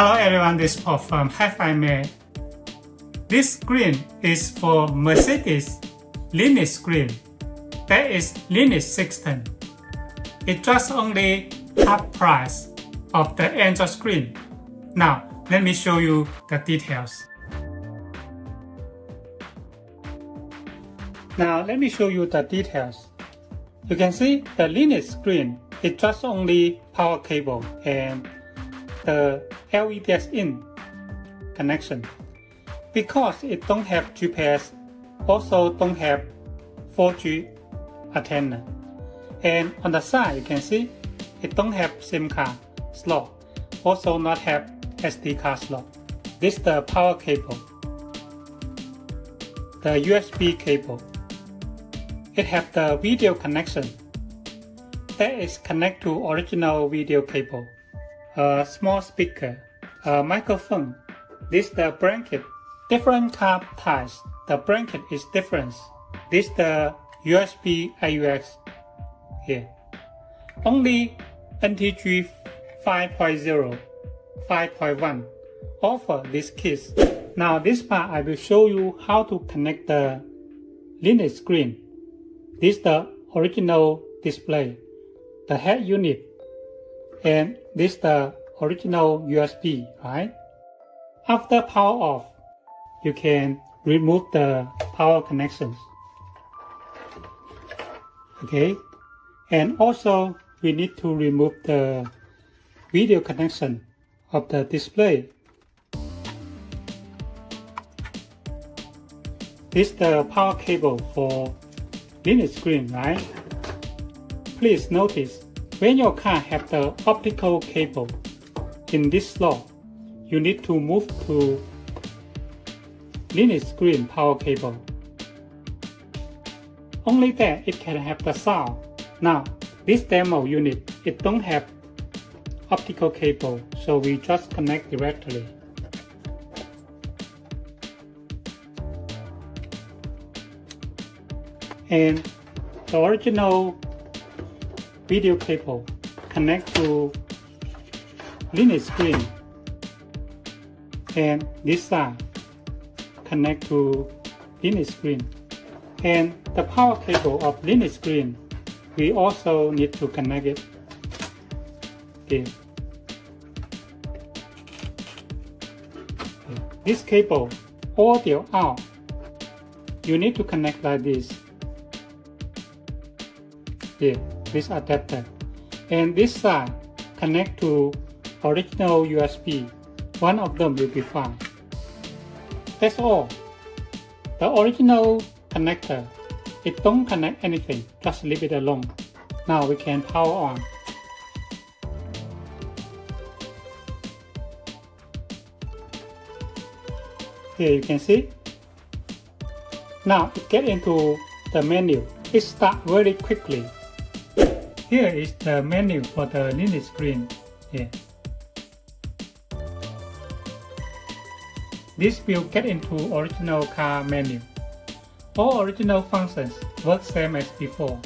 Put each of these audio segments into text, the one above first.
Hello everyone, this is Paul from Hifimax. This screen is for Mercedes Linux screen. That is Linux 16. It just only half price of the Android screen. Now, let me show you the details. Now, let me show you the details. You can see the Linux screen It just only power cable and the LVDS in connection. Because it don't have GPS, also don't have 4G antenna. And on the side you can see it don't have SIM card slot, also not have SD card slot. This is the power cable. The USB cable. It have the video connection. That is connect to original video cable a small speaker, a microphone. This the blanket. Different car types. The blanket is different. This the USB AUX here. Only NTG 5.0, 5.1 offer this kit. Now this part I will show you how to connect the Linux screen. This the original display, the head unit, and this the original USB, right? After power off, you can remove the power connections. Okay, and also we need to remove the video connection of the display. This is the power cable for Linux screen, right? Please notice when your car have the optical cable in this slot, you need to move to Linux screen power cable. Only then it can have the sound. Now, this demo unit, it don't have optical cable, so we just connect directly. And the original video cable connect to Linux screen. And this side connect to Linux screen. And the power cable of Linux screen we also need to connect it okay. this cable audio out. You need to connect like this. Here this adapter. And this side connect to original USB one of them will be fine. That's all. The original connector it don't connect anything just leave it alone. Now we can power on. Here you can see. Now it get into the menu. It start very quickly here is the menu for the Linux screen. Here. This will get into original car menu. All original functions work same as before.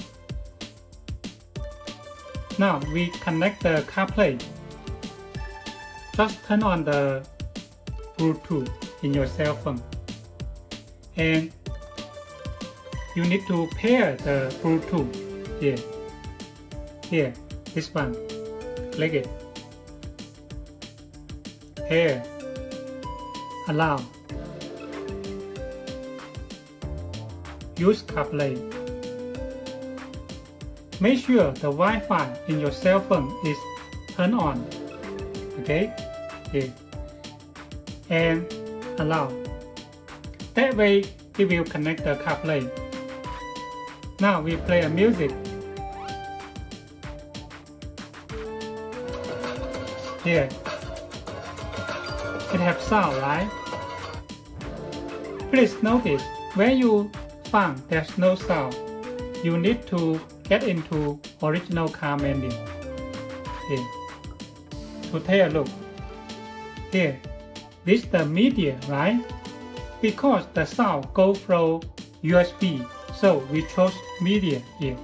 Now we connect the CarPlay. Just turn on the Bluetooth in your cell phone. And you need to pair the Bluetooth here. Here, this one. Click it. Here. Allow. Use CarPlay. Make sure the Wi-Fi in your cell phone is turned on. Okay? Here. And allow. That way it will connect the CarPlay. Now we play a music Here. It have sound, right? Please notice, when you find there's no sound, you need to get into original car menu. Here. To take a look. Here. This the media, right? Because the sound go through USB, so we chose media here.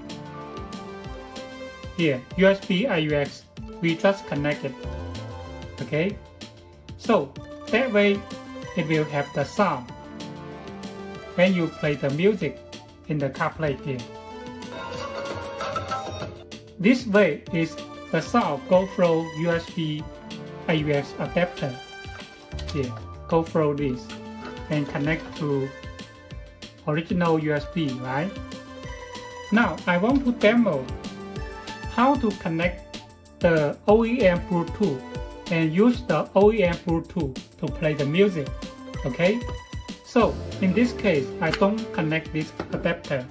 Here, USB AUX, we just connected okay So that way it will have the sound when you play the music in the CarPlay here. This way is the sound go through USB AUX adapter here, go through this and connect to original USB, right? Now I want to demo how to connect the OEM Bluetooth and use the OEM Bluetooth to play the music, okay? So in this case, I don't connect this adapter.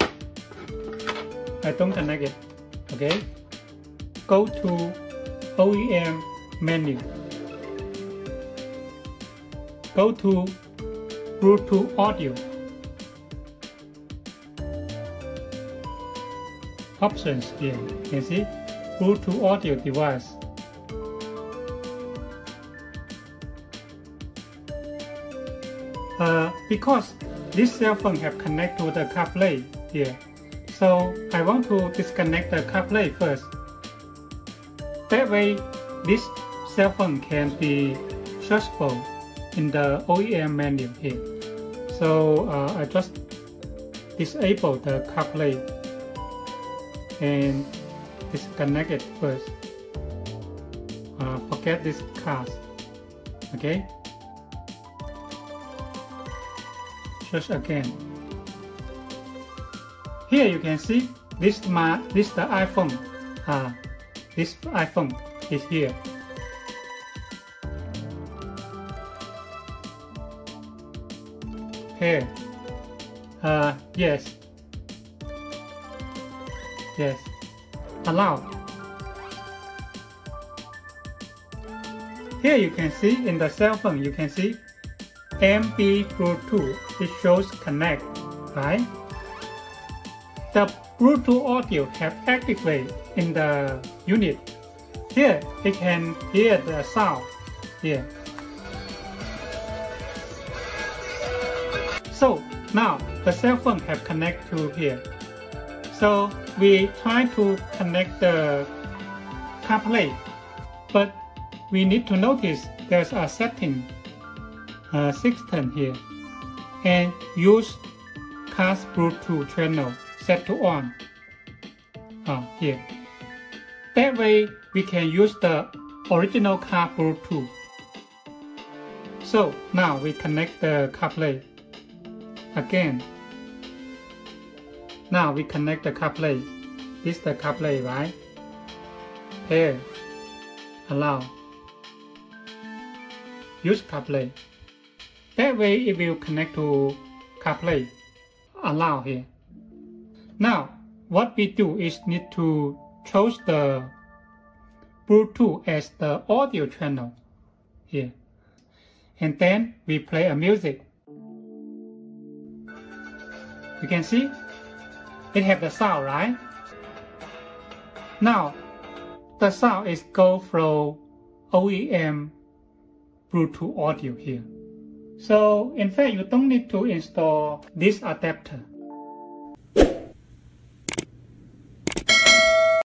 I don't connect it, okay? Go to OEM menu. Go to Bluetooth audio. Options here, you can see Bluetooth audio device. Uh, because this cell phone have connect to the CarPlay here, so I want to disconnect the CarPlay first. That way, this cell phone can be searchable in the OEM menu here. So uh, I just disable the CarPlay and disconnect it first. Uh, forget this card. Okay. Search again. Here you can see this my this the iPhone. Uh, this iPhone is here. Here. Uh, yes. Yes. Allow. Here you can see in the cell phone you can see MB Bluetooth, it shows connect, right? The Bluetooth audio have activated in the unit. Here, it can hear the sound here. So now the cell phone have connect to here. So we try to connect the CarPlay, but we need to notice there's a setting uh, 16 here and use car's Bluetooth channel set to on uh, here. That way we can use the original car Bluetooth. So now we connect the CarPlay again. Now we connect the CarPlay. This is the CarPlay, right? Pair. Allow. Use CarPlay. That way it will connect to CarPlay. Allow here. Now, what we do is need to choose the Bluetooth as the audio channel here. And then we play a music. You can see it have the sound, right? Now, the sound is go from OEM Bluetooth audio here. So in fact, you don't need to install this adapter.